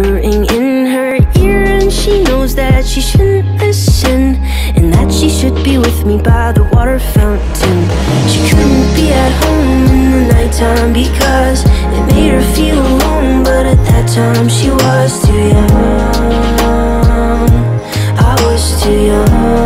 whispering in her ear And she knows that she shouldn't listen And that she should be with me by the water fountain. She couldn't be at home in the nighttime Because it made her feel alone But at that time she was too young. I was too young.